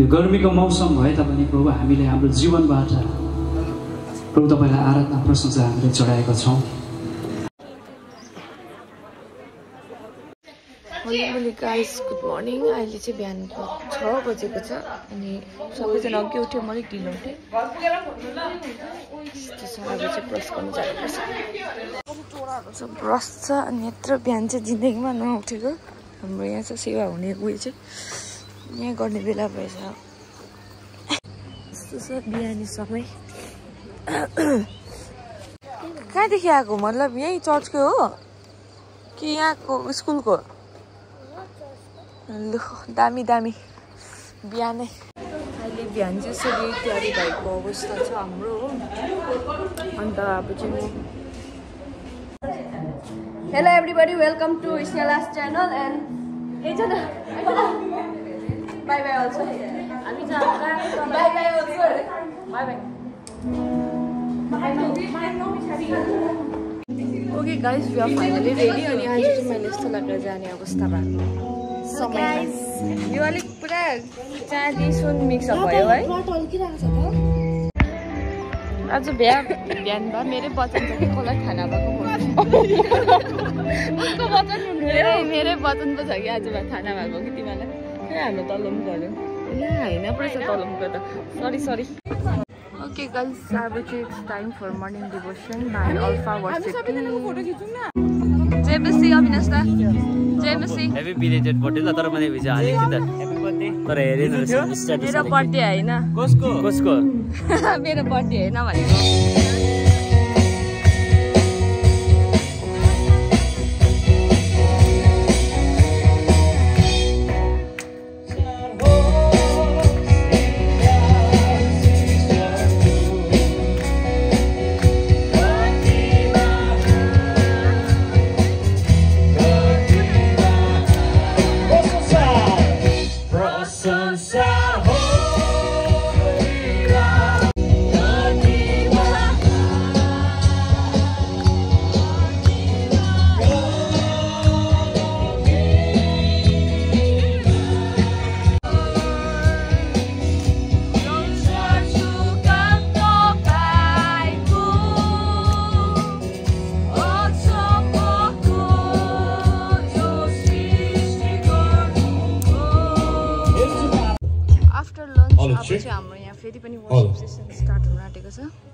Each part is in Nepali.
यो गर्मीको मौसम भए तापनि प्रभु हामीले हाम्रो जीवनबाट प्रभु तपाईँलाई आराधना प्रशंसा हामीले चढाएका छौँ। गाइस गुड मर्निङ अहिले चाहिँ बिहानको छ बजेको छ अनि सबैजना अघि उठ्यो म अलिक ढिलो उठेँ चाहिँ ब्रस गर्नु जानुपर्छ ब्रस छ अनि यत्रो बिहान चाहिँ जिन्दगीमा नउठेको। हाम्रो यहाँ चाहिँ सेवा हुने उयो चाहिँ यहाँ गर्ने बेला भएछ। यस्तो छ बिहानी समय। कहाँदेखि आएको? मतलब यहीँ चर्चकै हो? कि यहाँको स्कुलको? लु दामी दामी। बिहानै। अहिले बिहान चाहिँ यसरी तयारी भएको अवस्था छ हाम्रो हो। अन्त अब चाहिँ म Hello everybody, welcome to Isnala's channel and hey Jana, bye bye also. हामी चाहिँ Bye bye also. Bye bye okay guys we are finally ready अनि आज चाहिँ मैले यस्तो लागेर जाने अवस्था भएको समयमा यो अलिक पुरा चाँदी सुन मिक्सअप भयो है। आज बिहा बिहान भयो। मेरै वचन छ कि कसलाई खाना भएको वचन मेरै मेरै वचन पो छ कि आज खाना भएको कि तिमीलाई। तलम गऱ्यो? यहाँ होइन परेछ तलम गर्दा सरी सरी ओके गर्ल्स अब चाहिँ it's time for morning devotion by alpha worship मसी अविनाश दा। बिलेटेड बर्थडे ल तर मैले हिजो हालेको थिएँ त। तर हेरेन मेरो बर्थडे कसको? कसको? मेरो बर्थडे होइन भनेको। Melissa?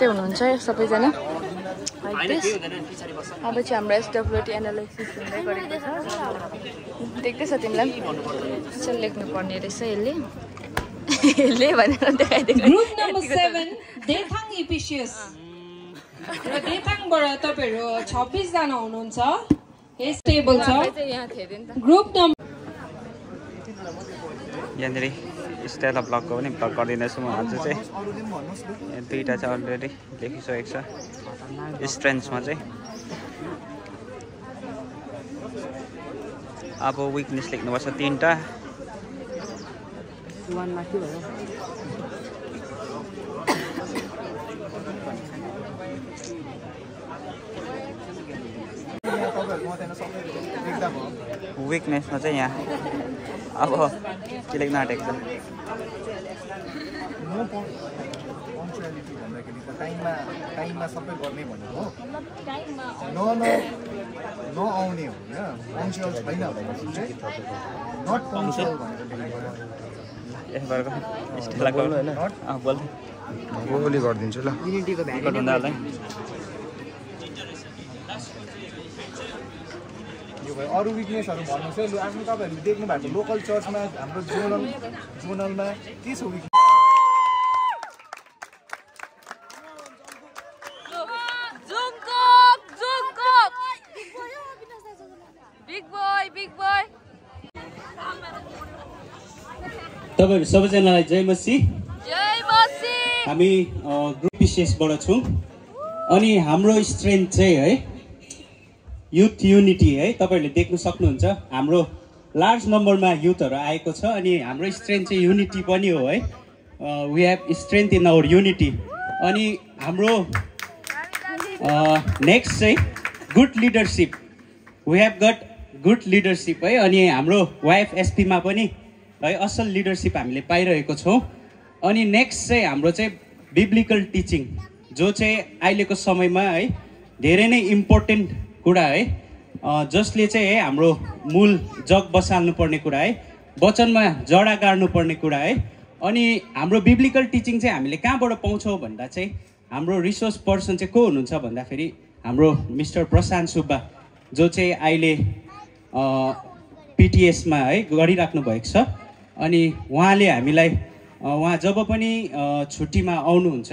मात्रै हुनुहुन्छ सबैजना. अब चाहिँ हाम्रो एसडब्लुटी एनालाइसिस हुँदै गरेको छ। देख्दैछ तिमीलाई? पनि यसो लेख्नुपर्ने रहेछ यसले। यसले भनेर देखाइदिएको र तपाईँहरू छब्बिसजना हुनुहुन्छ। यस टेबल छ। ग्रुप नम्बर यहाँनिर। स्टाइल अफ ब्लगको पनि ब्लग गरिदिँदैछु म आज चाहिँ। दुईवटा चाहिँ अलरेडी लेखिसकेको छ। स्ट्रेन्थमा चाहिँ। अब विकनेस लेख्नुपर्छ तिनवटा। विकनेसमा चाहिँ यहाँ अब के लेख्न आँटेको छ पङ्क्चुअलिटी भन्दाखेरि त टाइममा टाइममा सबै गर्ने भनेको हो। न न नआउने होइन पङ्क्चुअल छैन भनेपछि चाहिँ नट पङ्क्चुअल भनेर यसबाट स्टेला अँ बोल। गरिदिन्छु ल रेकर्ड हुँदा होला है यो भयो। अरू विकनेसहरू भन्नुहोस् है लु आफ्नो तपाईँहरूले देख्नु भएको लोकल चर्चमा हाम्रो जोनल जोनलमा के छ विकनेस. तपाईँहरू सबैजनालाई जय मसी। जय मसी। हामी ग्रुप विशेषबाट छौँ। अनि हाम्रो स्ट्रेन्थ चाहिँ है युथ युनिटी है तपाईँहरूले देख्न सक्नुहुन्छ हाम्रो लार्ज नम्बरमा युथहरू आएको छ अनि हाम्रो स्ट्रेन्थ चाहिँ युनिटी पनि हो है। We have strength in our unity अनि हाम्रो नेक्स्ट चाहिँ good leadership we have got good leadership है अनि हाम्रो वाइफ एसपीमा पनि है असल लिडरसिप हामीले पाइरहेको छौँ। अनि नेक्स्ट चाहिँ हाम्रो चाहिँ बिब्लिकल टिचिङ जो चाहिँ अहिलेको समयमा है धेरै नै इम्पोर्टेन्ट कुरा है। जसले चाहिँ है हाम्रो मूल जग बसाल्नु पर्ने कुरा है वचनमा जडा गाड्नु पर्ने कुरा है अनि हाम्रो बिब्लिकल टिचिङ चाहिँ हामीले कहाँबाट पाउँछौँ भन्दा चाहिँ हाम्रो रिसोर्स पर्सन चाहिँ को हुनुहुन्छ भन्दाखेरि हाम्रो मिस्टर प्रशान्त सुब्बा जो चाहिँ अहिले पिटिएसमा है गरिराख्नु भएको छ। अनि उहाँले हामीलाई उहाँ जब पनि छुट्टीमा आउनुहुन्छ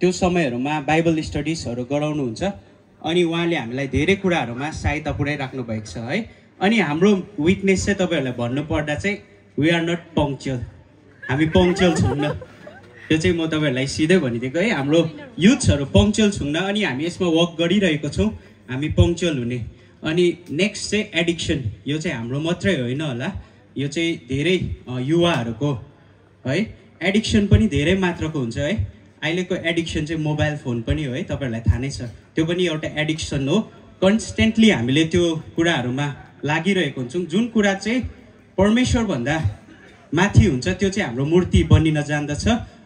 त्यो समयहरूमा बाइबल स्टडिजहरू गराउनुहुन्छ। अनि उहाँले हामीलाई धेरै कुराहरूमा सहायता पुऱ्याइराख्नु भएको छ है। अनि हाम्रो विकनेस चाहिँ तपाईँहरूलाई भन्नुपर्दा चाहिँ वी आर नट पङ्क्चुअल हामी पङ्क्चुअल छौँ त्यो चाहिँ म तपाईँहरूलाई सिधै भनिदिएको है। हाम्रो युथ्सहरू पङ्क्चुअल छौँ अनि हामी यसमा वर्क गरिरहेको छौँ हामी पङ्क्चुअल हुने। अनि नेक्स्ट चाहिँ एडिक्सन यो चाहिँ हाम्रो मात्रै होइन होला। यो चाहिँ धेरै युवाहरूको है। एडिक्सन पनि धेरै मात्राको हुन्छ है। अहिलेको एडिक्सन चाहिँ मोबाइल फोन पनि हो है। तपाईँहरूलाई थाहा नै छ। त्यो पनि एउटा एडिक्सन हो। कन्सटेन्टली हामीले त्यो कुराहरूमा लागिरहेको हुन्छौँ। जुन कुरा चाहिँ परमेश्वरभन्दा माथि हुन्छ त्यो चाहिँ हाम्रो मूर्ति बनिन जान्दछ।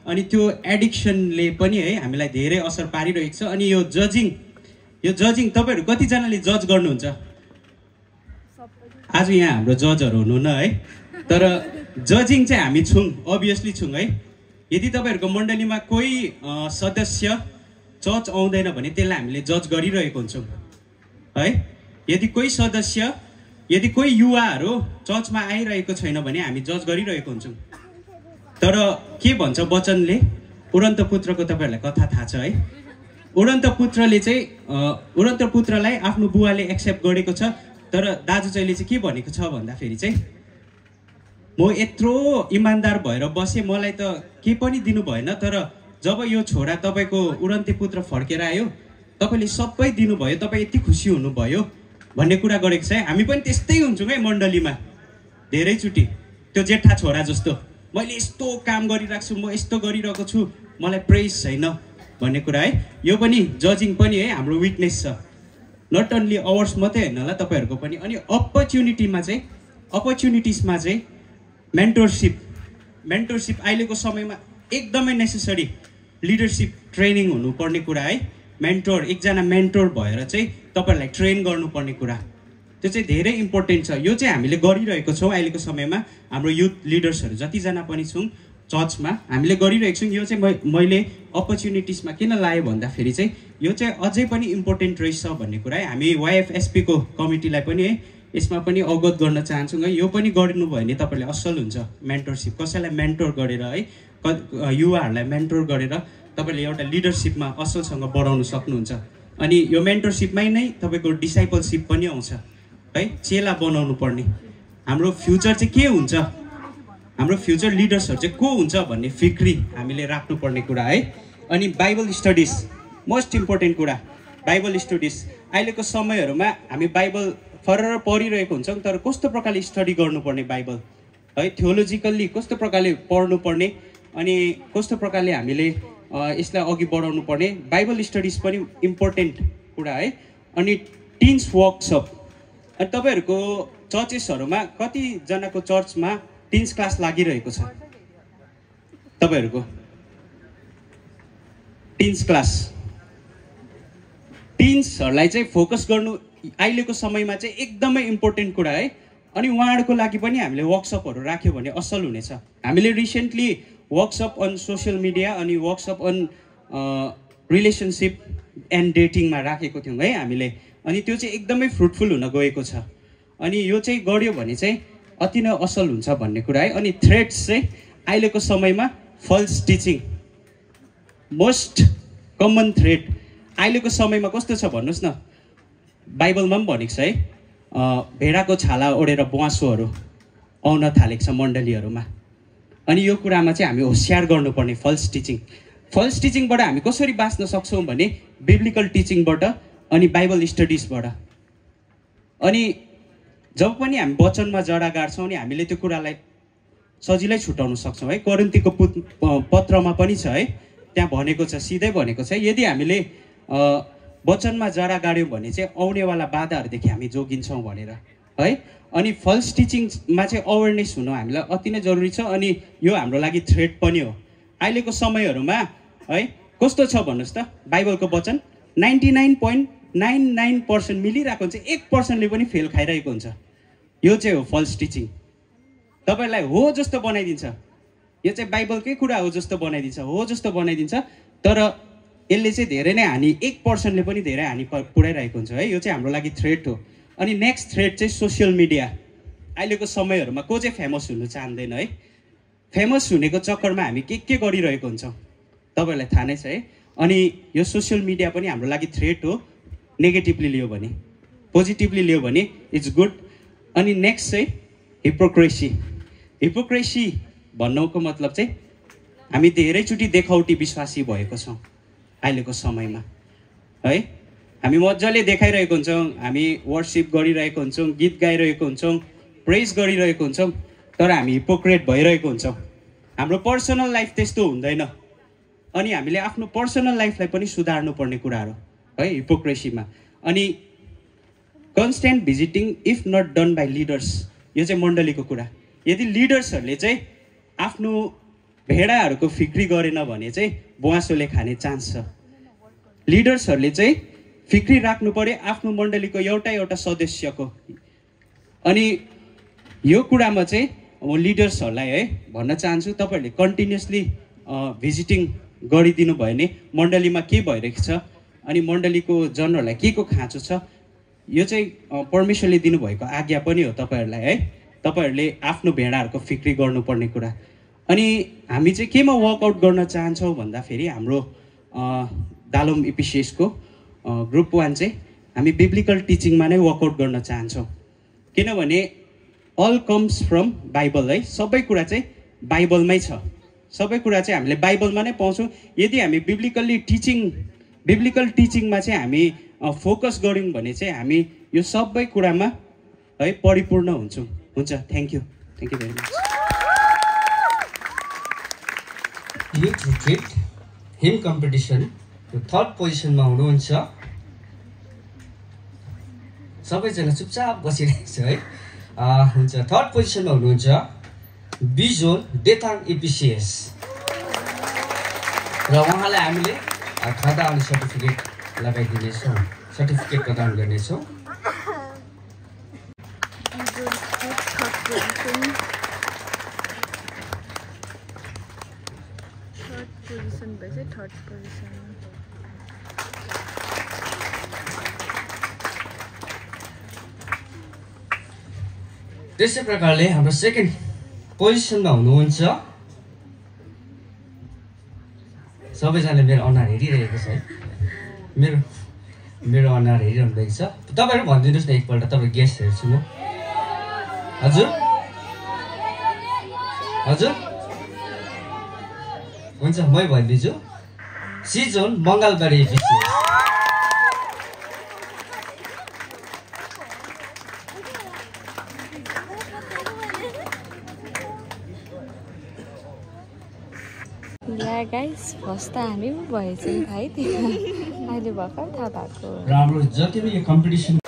अनि त्यो एडिक्सनले पनि है हामीलाई धेरै असर पारिरहेको छ। अनि यो जजिङ यो जजिङ तपाईँहरू कतिजनाले जज गर्नुहुन्छ? आज यहाँ हाम्रो जजहरू हुनुहुन्न है। तर जजिङ चाहिँ हामी छौँ अभियसली छौँ है। यदि तपाईँहरूको मण्डलीमा कोही सदस्य चर्च आउँदैन भने त्यसलाई हामीले जज गरिरहेको हुन्छौँ। है? यदि कोही सदस्य यदि कोही युवाहरू चर्चमा आइरहेको छैन भने हामी जज गरिरहेको हुन्छौँ। तर के भन्छ वचनले? उडन्त पुत्रको तपाईँहरूलाई कथा थाहा छ है? उडन्त पुत्रले चाहिँ उडन्त पुत्रलाई आफ्नो बुवाले एक्सेप्ट गरेको छ। तर दाजु चाहिँले चाहिँ के भनेको छ भन्दाखेरि चाहिँ म यत्रो इमान्दार भएर बसेँ मलाई त केही पनि दिनु भएन तर जब यो छोरा तपाईँको उडन्ते पुत्र फर्केर आयो तपाईँले सबै दिनुभयो तपाईँ यति खुसी हुनुभयो भन्ने कुरा गरेको छ है। हामी पनि त्यस्तै हुन्छौँ है मण्डलीमा। धेरैचोटि त्यो जेठा छोरा जस्तो। मैले यस्तो काम गरिरहेको छु म यस्तो गरिरहेको छु मलाई प्रेस छैन भन्ने कुरा है। यो पनि जजिङ पनि है हाम्रो विकनेस छ। नट ओन्ली अवर्स मात्रै होइन होला तपाईँहरूको पनि अनि अपर्च्युनिटीमा चाहिँ अपर्च्युनिटिजमा चाहिँ मेन्टरसिप मेन्टरसिप अहिलेको समयमा एकदमै नेसेसरी लिडरसिप ट्रेनिङ हुनुपर्ने कुरा है? मेन्टोर एकजना मेन्टोर भएर चाहिँ तपाईँहरूलाई ट्रेन गर्नुपर्ने कुरा। त्यो चाहिँ धेरै इम्पोर्टेन्ट छ। यो चाहिँ हामीले गरिरहेको छौँ अहिलेको समयमा। हाम्रो युथ लिडर्सहरू जतिजना पनि छौँ चर्चमा हामीले गरिरहेको छौँ। यो चाहिँ मैले अपर्च्युनिटिजमा किन लाएँ भन्दाखेरि चाहिँ यो चाहिँ अझै पनि इम्पोर्टेन्ट रहेछ भन्ने कुरा है? हामी वाइएफएसपीको कमिटीलाई पनि है? यसमा पनि अवगत गर्न चाहन्छौँ है? यो पनि गर्नुभयो भने तपाईँले असल हुन्छ। मेन्टरसिप कसैलाई मेन्टोर गरेर है? युवाहरूलाई मेन्टोर गरेर तपाईँले एउटा लिडरसिपमा असलसँग बढाउन सक्नुहुन्छ। अनि यो मेन्टरसिपमै नै तपाईँको डिसाइपलसिप पनि आउँछ। है चेला बनाउनु पर्ने। हाम्रो फ्युचर चाहिँ के हुन्छ? हाम्रो फ्युचर लिडर्सहरू चाहिँ को हुन्छ भन्ने फिक्री हामीले राख्नुपर्ने कुरा है। अनि बाइबल स्टडिज मोस्ट इम्पोर्टेन्ट कुरा बाइबल स्टडिज। अहिलेको समयहरूमा हामी बाइबल फरर पढिरहेको हुन्छौँ तर कस्तो प्रकारले स्टडी गर्नुपर्ने बाइबल? है थियोलोजिकल्ली कस्तो प्रकारले पढ्नुपर्ने? अनि कस्तो प्रकारले हामीले यसलाई अघि बढाउनु पर्ने बाइबल स्टडिज पनि इम्पोर्टेन्ट कुरा है। अनि टिन्स वर्कसप। अनि तपाईँहरूको चर्चेसहरूमा कतिजनाको चर्चमा टिन्स क्लास लागिरहेको छ? तपाईँहरूको? Tins class. टिन्सहरूलाई चाहिँ फोकस गर्नु अहिलेको समयमा चाहिँ एकदमै इम्पोर्टेन्ट कुरा है। अनि उहाँहरूको लागि पनि हामीले वर्कसपहरू राख्यो भने असल हुनेछ। हामीले recently workshop on social media अनि वर्कसप अन रिलेसनसिप एन्ड डेटिङमा राखेको थियौँ है हामीले। अनि त्यो चाहिँ एकदमै फ्रुटफुल हुन गएको छ। अनि यो चाहिँ गऱ्यो भने चाहिँ अति नै असल हुन्छ भन्ने कुरा है। अनि थ्रेड्स चाहिँ अहिलेको समयमा false teaching most common thread अहिलेको समयमा कस्तो छ भन्नुहोस् न। बाइबलमा पनि भनेको छ है भेडाको छाला ओढेर बुवासोहरू आउन थालेको छ मण्डलीहरूमा। अनि यो कुरामा चाहिँ हामी होसियार गर्नुपर्ने फल्स टिचिङ फल्स टिचिङबाट हामी कसरी बाँच्न सक्छौँ भने बिब्लिकल टिचिङबाट अनि बाइबल स्टडिजबाट अनि जब पनि हामी वचनमा जडा गाड्छौँ अनि हामीले त्यो कुरालाई सजिलै छुटाउन सक्छौँ है। कोरिन्तीको प- पत्रमा पनि छ है। त्यहाँ भनेको छ सिधै भनेको छ यदि हामीले वचनमा जरा गाड्यौँ भने चाहिँ आउनेवाला बाधाहरूदेखि हामी जोगिन्छौँ भनेर। है? अनि फल्स टिचिङमा चाहिँ अवेरनेस हुनु हामीलाई अति नै जरुरी छ अनि यो हाम्रो लागि थ्रेड पनि हो। अहिलेको समयहरूमा है कस्तो छ भन्नुहोस् त बाइबलको वचन ninety nine point nine nine percent मिलिरहेको हुन्छ एक पर्सेन्टले पनि फेल खाइरहेको हुन्छ। यो चाहिँ हो फल्स टिचिङ तपाईँलाई हो जस्तो बनाइदिन्छ। यो चाहिँ बाइबलकै कुरा हो जस्तो बनाइदिन्छ हो जस्तो बनाइदिन्छ तर यसले चाहिँ धेरै नै हानि एक पर्सेन्टले पनि धेरै हानि पुऱ्याइरहेको हुन्छ है। यो चाहिँ हाम्रो लागि थ्रेट हो। अनि नेक्स्ट थ्रेट चाहिँ सोसियल मिडिया अहिलेको समयहरूमा को चाहिँ फेमस हुनु चाहँदैन है? फेमस हुनेको चक्करमा हामी के के गरिरहेको हुन्छौँ? तपाईँहरूलाई थाहा नै छ है? अनि यो सोसियल मिडिया पनि हाम्रो लागि थ्रेट हो। नेगेटिभली लियो भने पोजिटिभली लियो भने इट्स गुड अनि नेक्स्ट चाहिँ हिपोक्रेसी हिपोक्रेसी भन्नुको मतलब चाहिँ हामी धेरैचोटि देखाउटी विश्वासी भएको छौँ अहिलेको समयमा है? हामी मजाले देखाइरहेको हुन्छौँ हामी वर्सिप गरिरहेको हुन्छौँ गीत गाइरहेको हुन्छौँ प्रेज गरिरहेको हुन्छौँ तर हामी हिपोक्रेट भइरहेको हुन्छौँ। हाम्रो पर्सनल लाइफ त्यस्तो हुँदैन। अनि हामीले आफ्नो पर्सनल लाइफलाई पनि सुधार्नु पर्ने कुराहरू है हिपोक्रेसीमा अनि constant visiting if not done by leaders यो चाहिँ मण्डलीको कुरा। यदि लिडर्सहरूले चाहिँ आफ्नो भेडाहरूको फिक्री गरेन भने चाहिँ बुवासोले खाने चान्स छ। लिडर्सहरूले चाहिँ फिक्री राख्नु पर्यो आफ्नो मण्डलीको एउटा एउटा सदस्यको। अनि यो कुरामा चाहिँ म लिडर्सहरूलाई है भन्न चाहन्छु तपाईँहरूले कन्टिन्युसली भिजिटिङ गरिदिनु भयो भने मण्डलीमा के भइरहेको छ अनि मण्डलीको जनहरूलाई के को खाँचो छ यो चाहिँ परमेश्वरले दिनुभएको आज्ञा पनि हो तपाईँहरूलाई है। तपाईँहरूले आफ्नो भेडाहरूको फिक्री गर्नुपर्ने कुरा। अनि हामी चाहिँ केमा वर्कआउट गर्न चाहन्छौँ भन्दाखेरि हाम्रो दालोम इपिसिएसको ग्रुप वान चाहिँ हामी बिब्लिकल टिचिङमा नै वर्कआउट गर्न चाहन्छौँ। किनभने अल कम्स फ्रम बाइबल है। सबै कुरा चाहिँ बाइबलमै छ। सबै कुरा चाहिँ हामीले बाइबलमा नै पाउँछौँ। यदि हामी बिब्लिकल्ली टिचिङ बिब्लिकल टिचिङमा चाहिँ हामी फोकस गऱ्यौँ भने चाहिँ हामी यो सबै कुरामा है परिपूर्ण हुन्छौँ। हुन्छ thank you thank you very much youth retreat hymn competition third पोजिसनमा हुनुहुन्छ। सबैजना चुपचाप बसिरहेको छ है? हुन्छ। थर्ड पोजिसनमा हुनुहुन्छ बिजोल देताङ इपिसिएस र उहाँलाई हामीले खाता अनि सर्टिफिकेट लगाइदिनेछौँ। सर्टिफिकेट प्रदान गर्नेछौँ। पोजिसन भएछ थर्ड पोजिसन त्यस्तै प्रकारले हाम्रो सेकेन्ड पोजिसनमा हुनुहुन्छ। सबैजनाले मेरो अनुहार हेरिरहेको छ है। मेरो मेरो अनुहार हेरिरहनु भएको छ तपाईँहरू भनिदिनुहोस् न एकपल्ट तपाईँ गेस्ट हेर्छु म। हजुर? हजुर? हुन्छ मै भनिदिन्छु। सिजोन बङ्गालबारी ल्या गाइस फर्स्ट त हामी पो भएछौँ है अहिले भर्खर थाहा भएको हाम्रो जति पनि कम्पिटिसन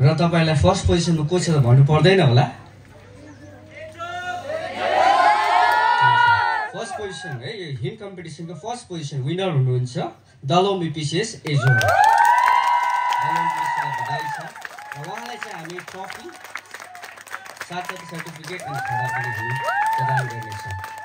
र तपाईँलाई फर्स्ट पोजिसनमा को छ त भन्नु पर्दैन होला। फर्स्ट पोजिसन है यो हिम कम्पिटिसनको फर्स्ट पोजिसन विनर हुनुहुन्छ। दलोम इपिसिएस एजो। बधाई छ र उहाँलाई चाहिँ हामी ट्रफी साथसाथै सर्टिफिकेट अनि खाना पनि प्रदान गर्नेछौँ।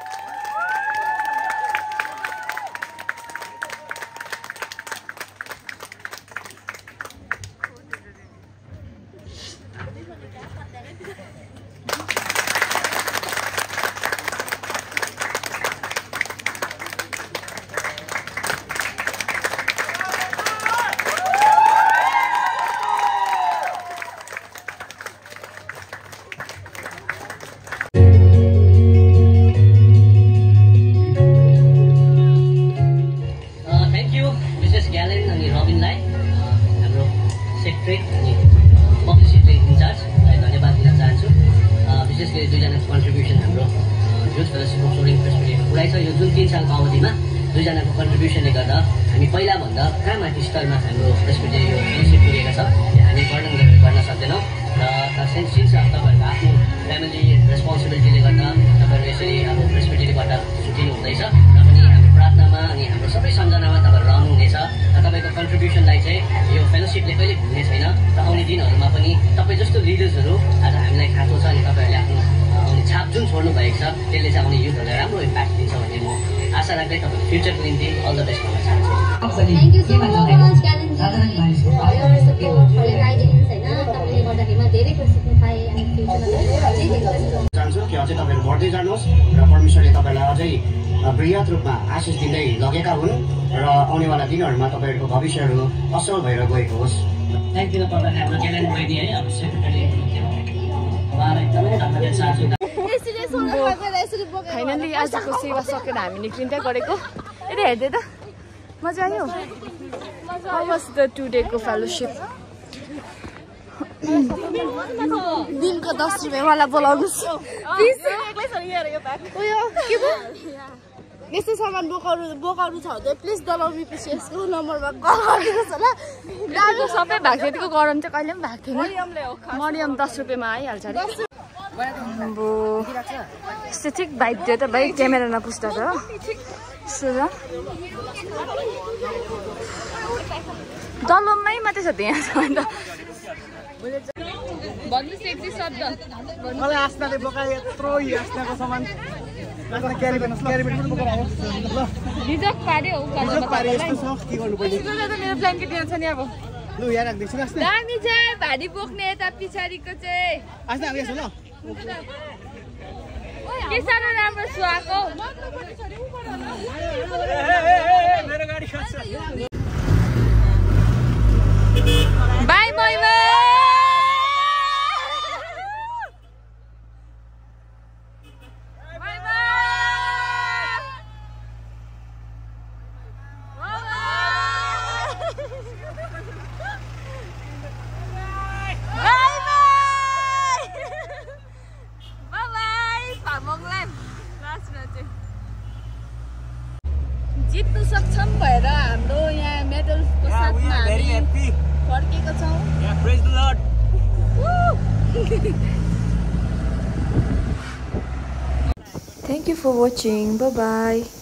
जुन छोड्नु भएको छ त्यसले चाहिँ आउने युथहरूलाई राम्रो इम्प्याक्ट दिन्छ भन्ने म आशा राख्दै तपाईँको फ्युचरको निम्ति अल द बेस्ट भन्न चाहन्छु। चाहन्छु कि अझै तपाईँहरू बढ्दै जानुहोस् र परमेश्वरले तपाईँलाई अझै अ, बृहत रूपमा आशिष दिँदै लगेका हुन् र आउनेवाला दिनहरूमा तपाईँहरूको भविष्यहरू असल भएर गएको होस्। थ्याङ्क यू तपाईँ हाम्रो है अब सेक्रेटरी उहाँलाई एकदमै धन्यवाद चाहन्छु फाइनली आजको सेवा सकेर हामी निक्लिँदै गरेको। यता हेर्दै त मजा आयो। वाज द टुडेको फेलोसिप दिनको दस रुपियाँ मलाई बोलाउनुहोस्। प्लिज उयो के पो यस्तो सामान बोकाउनु बोकाउनु छ भने प्लिज दलाउनु पिसिएसको नम्बरमा कल गरिदिनुहोस् होला। दाजु सबै भएको थियो गरम चाहिँ कहिले पनि भएको थिएन। मरियम दस रुपियाँमा आइहाल्छ अरे। अब यस्तो ठिक भाइब थियो त भाइ क्यामेरा नपुस्दा त यस्तो छ दलममै मात्रै छ एक दुई शब्द मलाई आस्नाले बोकायो यत्रो आस्नाको सामान रिजर्भ पार्यो पर्ने मेरो ब्ल्याङ्केट यहाँ छ नि अब लु यहाँ राखिदिन्छु भारी बोक्ने यता पछाडिको चाहिँ आस्ना अब यसो ल के साह्रो राम्रो सुहाएको बाई जित्नु for watching. Bye-bye.